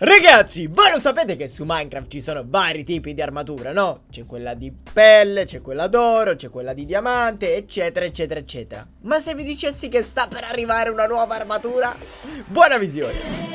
Ragazzi, voi lo sapete che su Minecraft ci sono vari tipi di armatura, no? C'è quella di pelle, c'è quella d'oro, c'è quella di diamante, eccetera, eccetera, eccetera. Ma se vi dicessi che sta per arrivare una nuova armatura? Buona visione!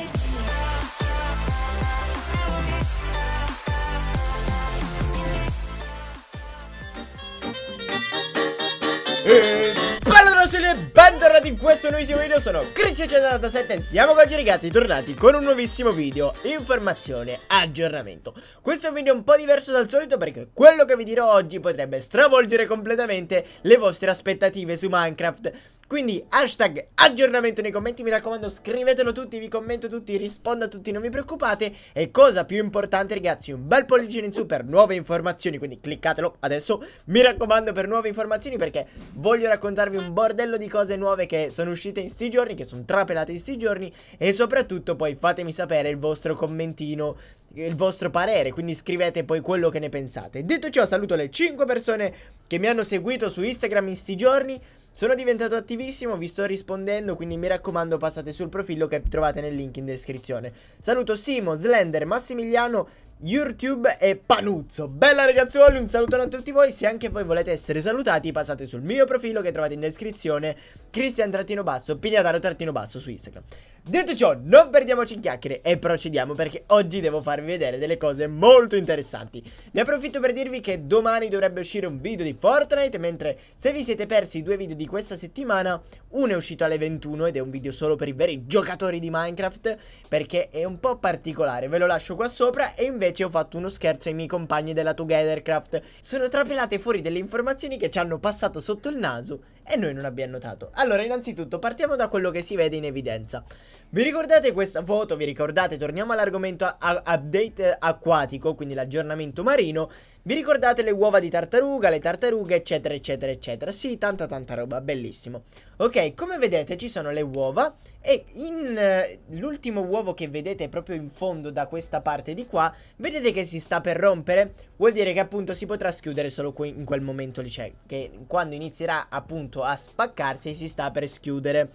Bentornati in questo nuovissimo video, sono Cristian197 e siamo oggi ragazzi tornati con un nuovissimo video Informazione, aggiornamento. Questo è un video un po' diverso dal solito perché quello che vi dirò oggi potrebbe stravolgere completamente le vostre aspettative su Minecraft quindi hashtag aggiornamento nei commenti, mi raccomando scrivetelo tutti, vi commento tutti, rispondo a tutti, non vi preoccupate E cosa più importante ragazzi, un bel pollicino in su per nuove informazioni, quindi cliccatelo adesso Mi raccomando per nuove informazioni perché voglio raccontarvi un bordello di cose nuove che sono uscite in sti giorni, che sono trapelate in sti giorni E soprattutto poi fatemi sapere il vostro commentino il vostro parere, quindi scrivete poi quello che ne pensate. Detto ciò, saluto le 5 persone che mi hanno seguito su Instagram in sti giorni. Sono diventato attivissimo, vi sto rispondendo, quindi mi raccomando passate sul profilo che trovate nel link in descrizione. Saluto Simo, Slender, Massimiliano, YouTube e Panuzzo. Bella ragazzuoli, un saluto a tutti voi. Se anche voi volete essere salutati, passate sul mio profilo che trovate in descrizione. Cristian-basso, Pignataro-basso su Instagram. Detto ciò, non perdiamoci in chiacchiere e procediamo perché oggi devo farvi vedere delle cose molto interessanti. Ne approfitto per dirvi che domani dovrebbe uscire un video di Fortnite, mentre se vi siete persi i due video di questa settimana, uno è uscito alle 21 ed è un video solo per i veri giocatori di Minecraft, perché è un po' particolare, ve lo lascio qua sopra e invece ho fatto uno scherzo ai miei compagni della Togethercraft. Sono trapelate fuori delle informazioni che ci hanno passato sotto il naso e noi non abbiamo notato. Allora, innanzitutto partiamo da quello che si vede in evidenza. Vi ricordate questa foto? Vi ricordate? Torniamo all'argomento update acquatico, quindi l'aggiornamento marino. Vi ricordate le uova di tartaruga, le tartarughe, eccetera, eccetera, eccetera. Sì, tanta, tanta roba, bellissimo. Ok, come vedete ci sono le uova e in uh, l'ultimo uovo che vedete proprio in fondo da questa parte di qua, vedete che si sta per rompere? Vuol dire che appunto si potrà schiudere solo in quel momento lì, cioè che quando inizierà appunto a spaccarsi si sta per schiudere.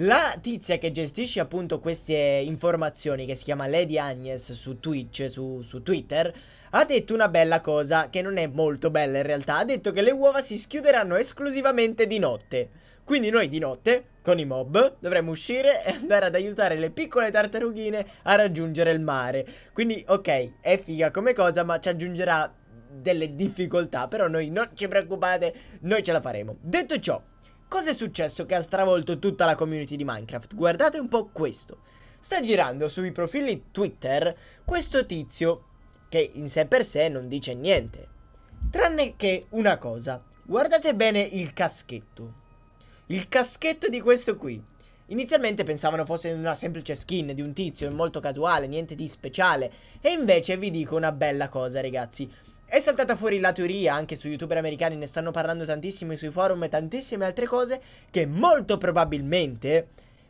La tizia che gestisce appunto queste informazioni, che si chiama Lady Agnes su Twitch, su, su Twitter, ha detto una bella cosa, che non è molto bella in realtà. Ha detto che le uova si schiuderanno esclusivamente di notte. Quindi noi di notte, con i mob, dovremmo uscire e andare ad aiutare le piccole tartarughine a raggiungere il mare. Quindi, ok, è figa come cosa, ma ci aggiungerà delle difficoltà. Però noi non ci preoccupate, noi ce la faremo. Detto ciò, Cosa è successo che ha stravolto tutta la community di Minecraft? Guardate un po' questo. Sta girando sui profili Twitter questo tizio che in sé per sé non dice niente. Tranne che una cosa. Guardate bene il caschetto. Il caschetto di questo qui. Inizialmente pensavano fosse una semplice skin di un tizio, molto casuale, niente di speciale. E invece vi dico una bella cosa, ragazzi. È saltata fuori la teoria, anche su youtuber americani ne stanno parlando tantissimo sui forum e tantissime altre cose, che molto probabilmente,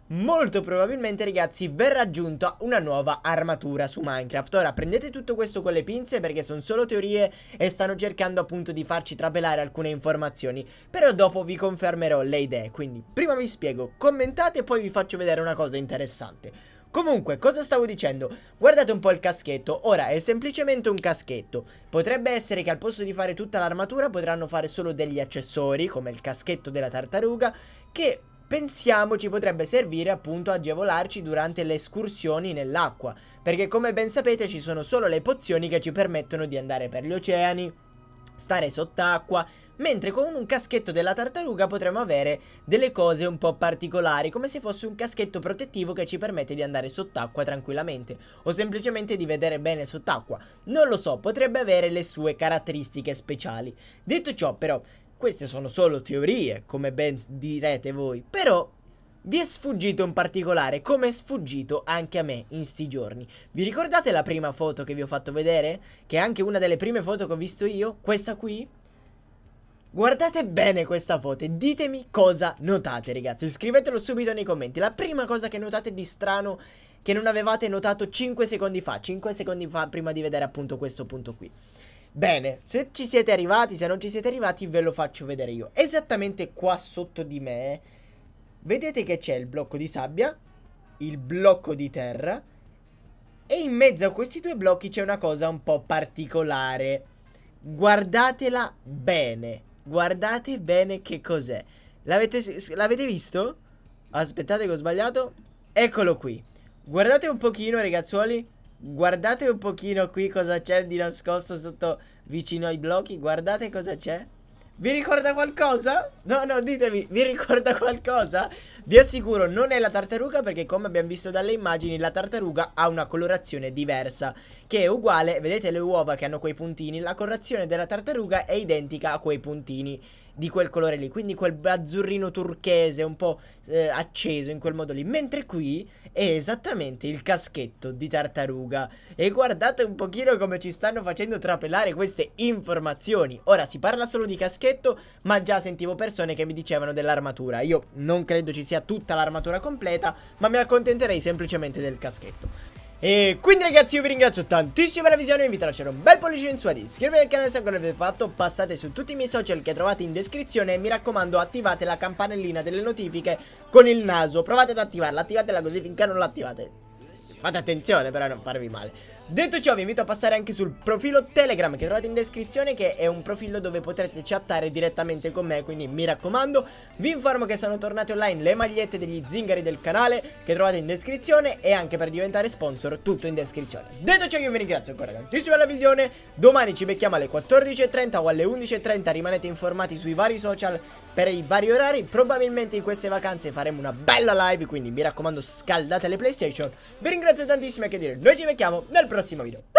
molto probabilmente ragazzi verrà aggiunta una nuova armatura su Minecraft. Ora prendete tutto questo con le pinze perché sono solo teorie e stanno cercando appunto di farci trapelare alcune informazioni, però dopo vi confermerò le idee, quindi prima vi spiego, commentate e poi vi faccio vedere una cosa interessante. Comunque, cosa stavo dicendo? Guardate un po' il caschetto. Ora, è semplicemente un caschetto. Potrebbe essere che al posto di fare tutta l'armatura potranno fare solo degli accessori, come il caschetto della tartaruga, che pensiamo ci potrebbe servire appunto a agevolarci durante le escursioni nell'acqua. Perché come ben sapete ci sono solo le pozioni che ci permettono di andare per gli oceani, stare sott'acqua, mentre con un caschetto della tartaruga potremo avere delle cose un po' particolari, come se fosse un caschetto protettivo che ci permette di andare sott'acqua tranquillamente, o semplicemente di vedere bene sott'acqua. Non lo so, potrebbe avere le sue caratteristiche speciali. Detto ciò, però, queste sono solo teorie, come ben direte voi, però vi è sfuggito un particolare, come è sfuggito anche a me in sti giorni. Vi ricordate la prima foto che vi ho fatto vedere? Che è anche una delle prime foto che ho visto io? Questa qui? Guardate bene questa foto e ditemi cosa notate ragazzi, scrivetelo subito nei commenti. La prima cosa che notate di strano che non avevate notato 5 secondi fa, 5 secondi fa prima di vedere appunto questo punto qui. Bene, se ci siete arrivati, se non ci siete arrivati ve lo faccio vedere io. Esattamente qua sotto di me Vedete che c'è il blocco di sabbia, il blocco di terra E in mezzo a questi due blocchi c'è una cosa un po' particolare. Guardatela bene. Guardate bene che cos'è. L'avete visto? Aspettate che ho sbagliato. Eccolo qui. Guardate un pochino, ragazzuoli. Guardate un pochino qui cosa c'è di nascosto sotto vicino ai blocchi. Guardate cosa c'è. Vi ricorda qualcosa? No, no, ditemi, vi ricorda qualcosa? Vi assicuro, non è la tartaruga perché come abbiamo visto dalle immagini la tartaruga ha una colorazione diversa che è uguale, vedete le uova che hanno quei puntini, la colorazione della tartaruga è identica a quei puntini di quel colore lì, quindi quel azzurrino turchese un po' eh, acceso in quel modo lì, mentre qui è esattamente il caschetto di tartaruga e guardate un pochino come ci stanno facendo trapelare queste informazioni. Ora si parla solo di caschetto, ma già sentivo persone che mi dicevano dell'armatura. Io non credo ci sia tutta l'armatura completa, ma mi accontenterei semplicemente del caschetto. E quindi ragazzi io vi ringrazio tantissimo per la visione Vi invito a lasciare un bel pollice in su ad iscrivervi al canale se ancora l'avete fatto Passate su tutti i miei social che trovate in descrizione E mi raccomando attivate la campanellina delle notifiche con il naso Provate ad attivarla, attivatela così finché non l'attivate. Fate attenzione però a non farvi male Detto ciò vi invito a passare anche sul profilo Telegram che trovate in descrizione che è un profilo dove potrete chattare direttamente con me quindi mi raccomando. Vi informo che sono tornate online le magliette degli zingari del canale che trovate in descrizione e anche per diventare sponsor tutto in descrizione. Detto ciò io vi ringrazio ancora tantissimo per la visione. Domani ci becchiamo alle 14.30 o alle 11.30 rimanete informati sui vari social per i vari orari. Probabilmente in queste vacanze faremo una bella live quindi mi raccomando scaldate le playstation. Vi ringrazio tantissimo e che dire noi ci becchiamo nel prossimo prossimo video.